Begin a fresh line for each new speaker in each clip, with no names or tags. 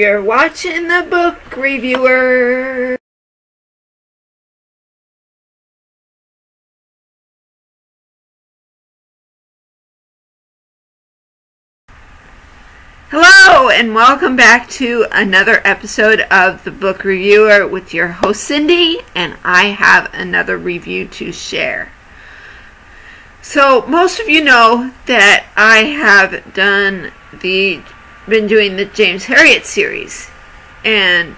You're watching the book reviewer. Hello, and welcome back to another episode of the Book Reviewer with your host Cindy, and I have another review to share. So, most of you know that I have done the been doing the James Herriot series and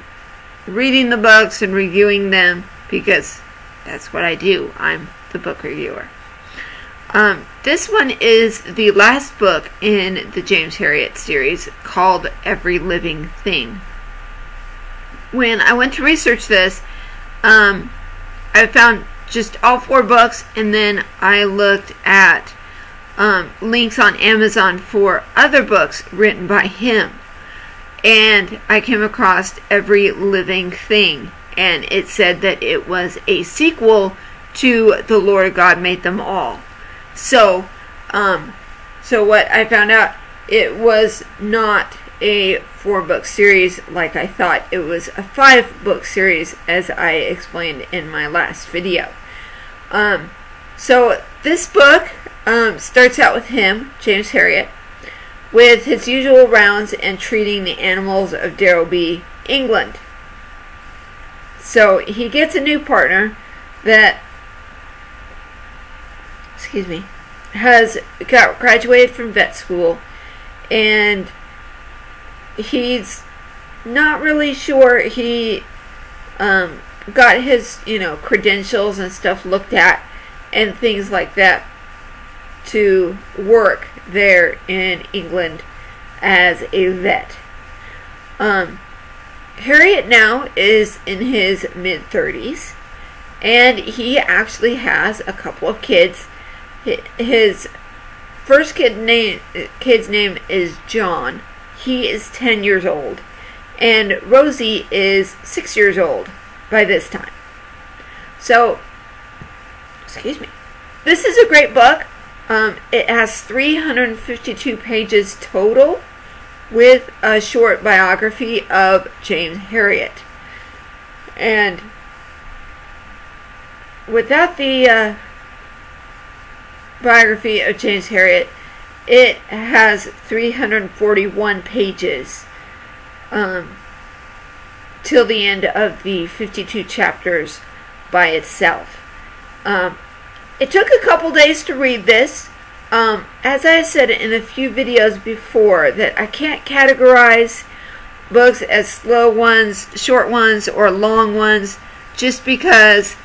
reading the books and reviewing them because that's what I do. I'm the book reviewer. Um, this one is the last book in the James Herriot series called Every Living Thing. When I went to research this, um, I found just all four books, and then I looked at um, links on Amazon for other books written by him. And I came across Every Living Thing, and it said that it was a sequel to The Lord God Made Them All. So, um, so what I found out, it was not a four book series like I thought. It was a five book series, as I explained in my last video. Um, so this book um, starts out with him, James Herriot, with his usual rounds and treating the animals of Darrowby, England. So he gets a new partner that, excuse me, has got graduated from vet school, and he's not really sure he um, got his you know credentials and stuff looked at and things like that to work there in England as a vet. Um, Herriot now is in his mid 30s, and he actually has a couple of kids. His first kid name kid's name is John. He is 10 years old, and Rosie is 6 years old by this time. So, excuse me. This is a great book. Um, it has 352 pages total with a short biography of James Herriot. And without the uh, biography of James Herriot, it has 341 pages um, till the end of the 52 chapters by itself. Um, it took a couple days to read this. Um, as I said in a few videos before, that I can't categorize books as slow ones, short ones, or long ones just because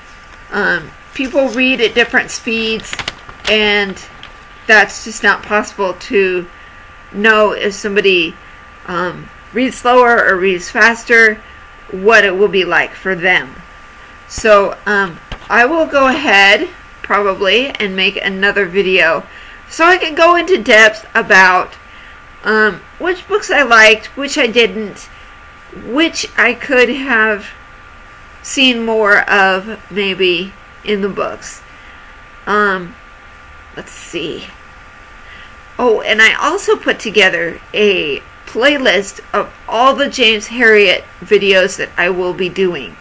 um, people read at different speeds and that's just not possible to know if somebody um, reads slower or reads faster what it will be like for them. So um, I will go ahead probably and make another video so I can go into depth about um, which books I liked, which I didn't, which I could have seen more of maybe in the books. Um, let's see. Oh, and I also put together a playlist of all the James Herriot videos that I will be doing.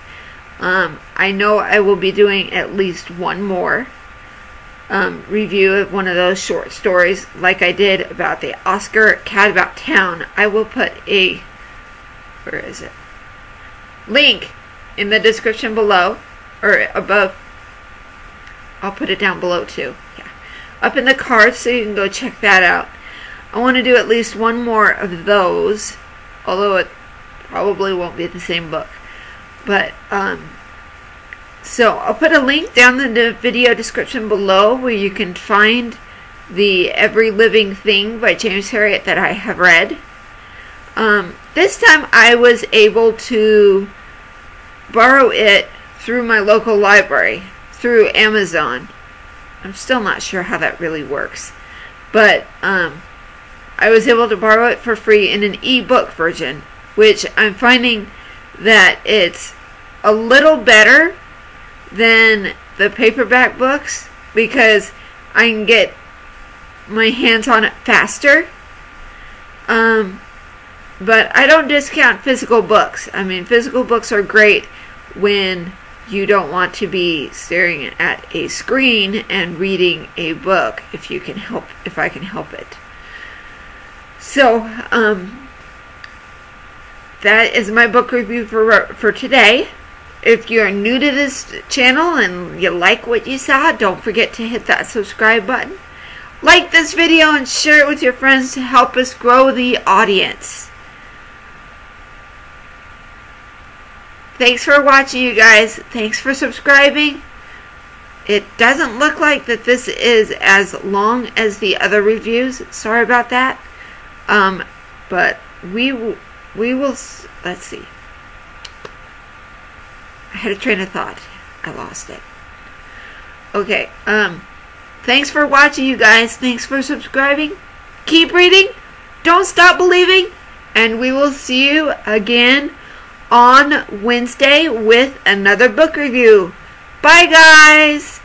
Um, I know I will be doing at least one more um, review of one of those short stories, like I did about the Oscar Cat About Town. I will put a where is it link in the description below or above. I'll put it down below too. Yeah, up in the cards so you can go check that out. I want to do at least one more of those, although it probably won't be the same book. But um, so I'll put a link down in the video description below where you can find the Every Living Thing by James Herriot that I have read. Um, this time I was able to borrow it through my local library, through Amazon. I'm still not sure how that really works. But um, I was able to borrow it for free in an ebook version, which I'm finding that it's a little better than the paperback books because I can get my hands on it faster. Um, but I don't discount physical books. I mean, physical books are great when you don't want to be staring at a screen and reading a book if you can help if I can help it. So, um, that is my book review for for today. If you're new to this channel and you like what you saw, don't forget to hit that subscribe button. Like this video and share it with your friends to help us grow the audience. Thanks for watching, you guys. Thanks for subscribing. It doesn't look like that this is as long as the other reviews. Sorry about that. Um, but we we will. Let's see. I had a train of thought. I lost it. Okay. Um, thanks for watching, you guys. Thanks for subscribing. Keep reading. Don't stop believing. And we will see you again on Wednesday with another book review. Bye, guys.